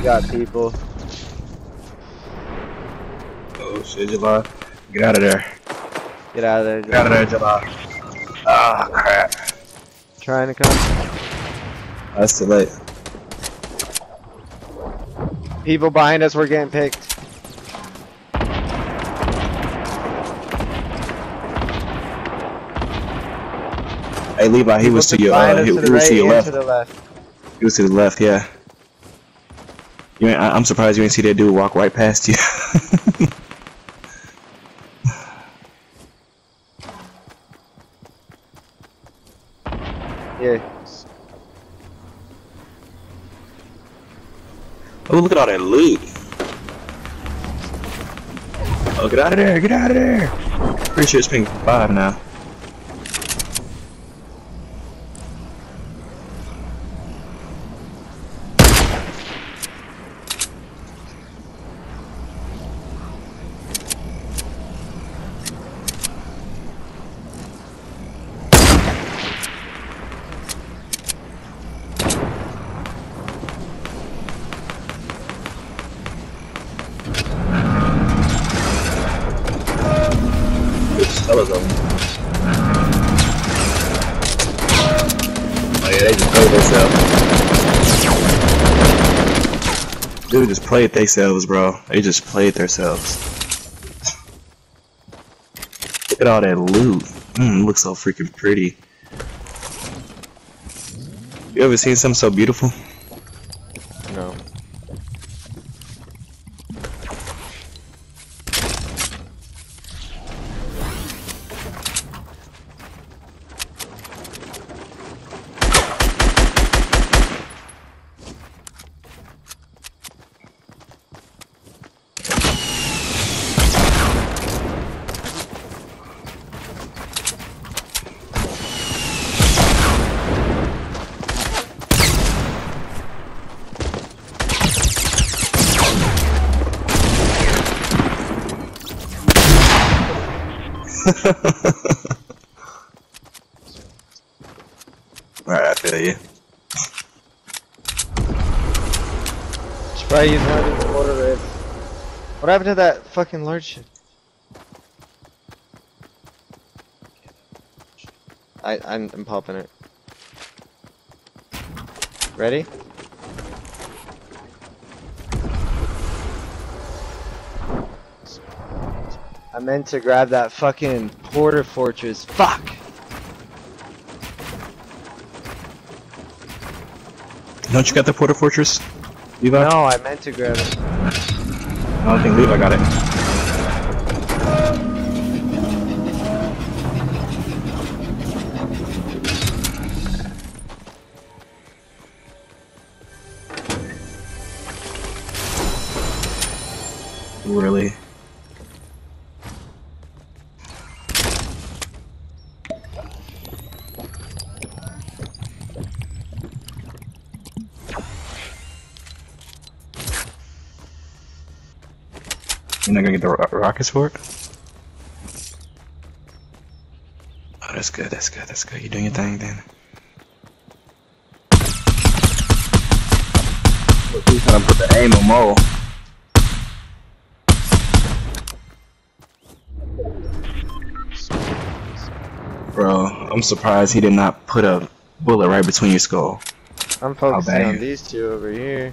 We got people. Oh shit, July. Get out of there. Get out of there. Get out of there, July. Ah, crap. Trying to come. That's too late. People behind us were getting picked. Hey, Levi, he was to your, uh, he, to he was right to your left. to the left. He was to the left, yeah. You ain't, I, I'm surprised you ain't see that dude walk right past you. Yeah. oh, look at all that loot. Oh, get out of there, get out of there. Pretty sure it's pink five now. Good fellas on. Oh yeah, they just played themselves. Dude just played themselves, bro. They just played themselves. Look at all that loot. Mmm, looks so freaking pretty. You ever seen something so beautiful? No. Alright, I feel you. Probably use one of water ribs. What happened to that fucking large ship? I, I'm, I'm popping it. Ready? I meant to grab that fucking Port-a-Fortress. Fuck! Don't you got the Port-a-Fortress? Levi? No, I meant to grab it. I don't think Levi got it. You're not gonna get the ro- rockets for it? Oh, that's good, that's good, that's good. You're doing your thing then. He's trying to put the aim on Mo. Bro, I'm surprised he did not put a bullet right between your skull. I'm focusing bad. on these two over here.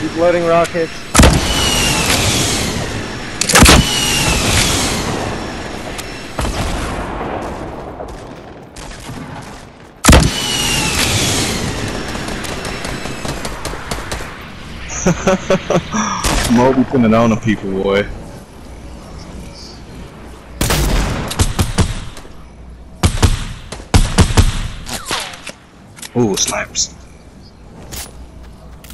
Keep loading rockets. Moby putting on the people, boy. Ooh, snipes.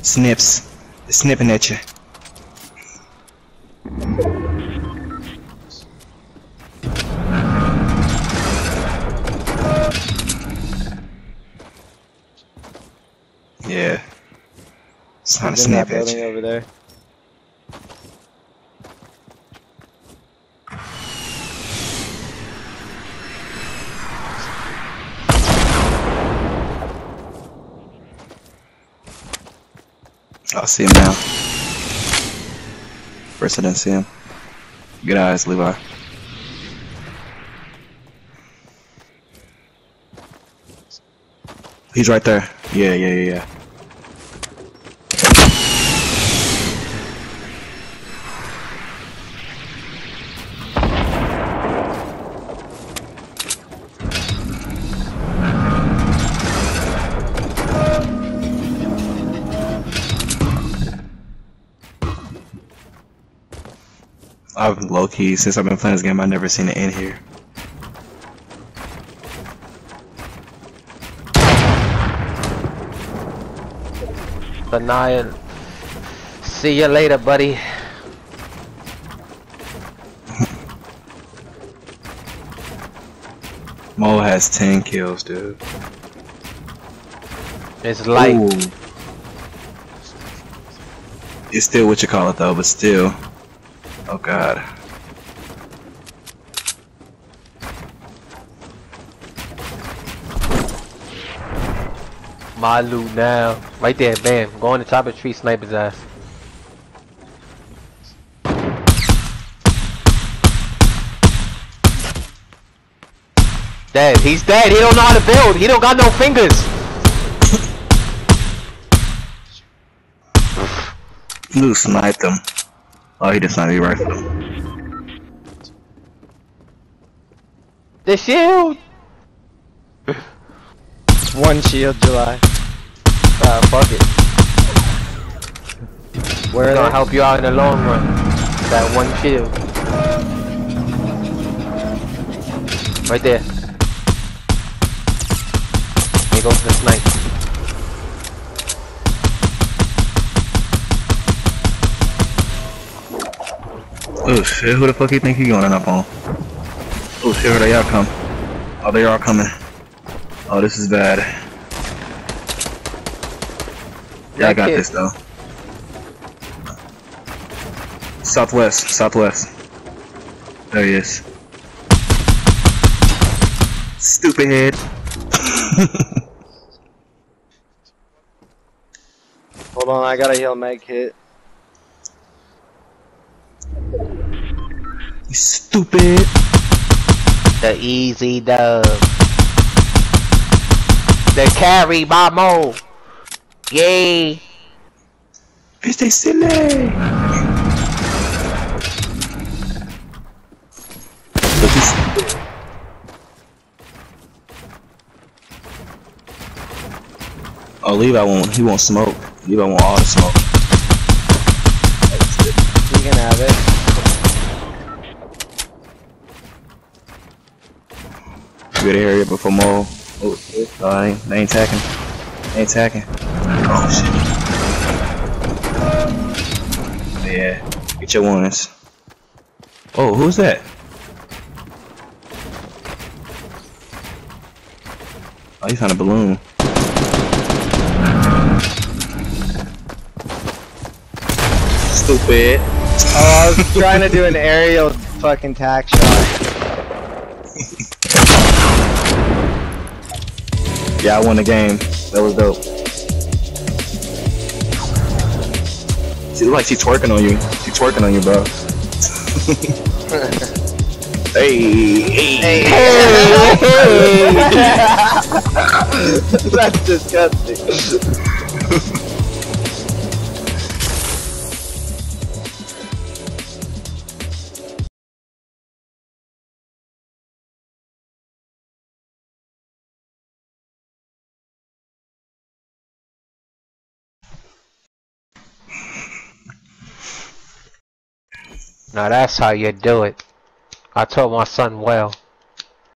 Snips. They're snipping at you. Yeah. It's not a He's in that snap you. over there. I see him now. First I didn't see him. Good eyes, Levi. He's right there. Yeah, yeah, yeah, yeah. I've low key since I've been playing this game. I've never seen it in here. Denial. See you later, buddy. Mo has ten kills, dude. It's light. Ooh. It's still what you call it though, but still. Oh god. My loot now. Right there, bam. Go on the top of the tree, sniper's ass. Dead. He's dead. He don't know how to build. He don't got no fingers. Luke sniped him. Oh, he just sniped me right him. The shield. One shield, July. Uh, fuck it. We're gonna help you out in the long run. That one shield. Right there. Here goes the snipe. Oh shit, who the fuck you think he going up on? Oh shit, here they all come. Oh, they are coming. Oh, this is bad. Yeah, I got this though. Southwest, southwest. There he is. Stupid head. Hold on, I gotta heal Meg hit. Stupid. The easy dub. The carry by Mo. Yay. Bitch, they silly. Oh, Levi won't. He won't smoke. Levi want all the smoke. Good area before Mo. Oh, shit. Oh, they, ain't- they ain't attacking. They ain't attacking. Oh shit. Yeah. Get your warnings. Oh, who's that? Oh, he found a balloon. Stupid. Oh, I was trying to do an aerial fucking tack shot. Yeah, I won the game. That was dope. She look like she's twerking on you. She's twerking on you, bro. Hey! hey, hey, That's disgusting. Now that's how you do it. I told my son well.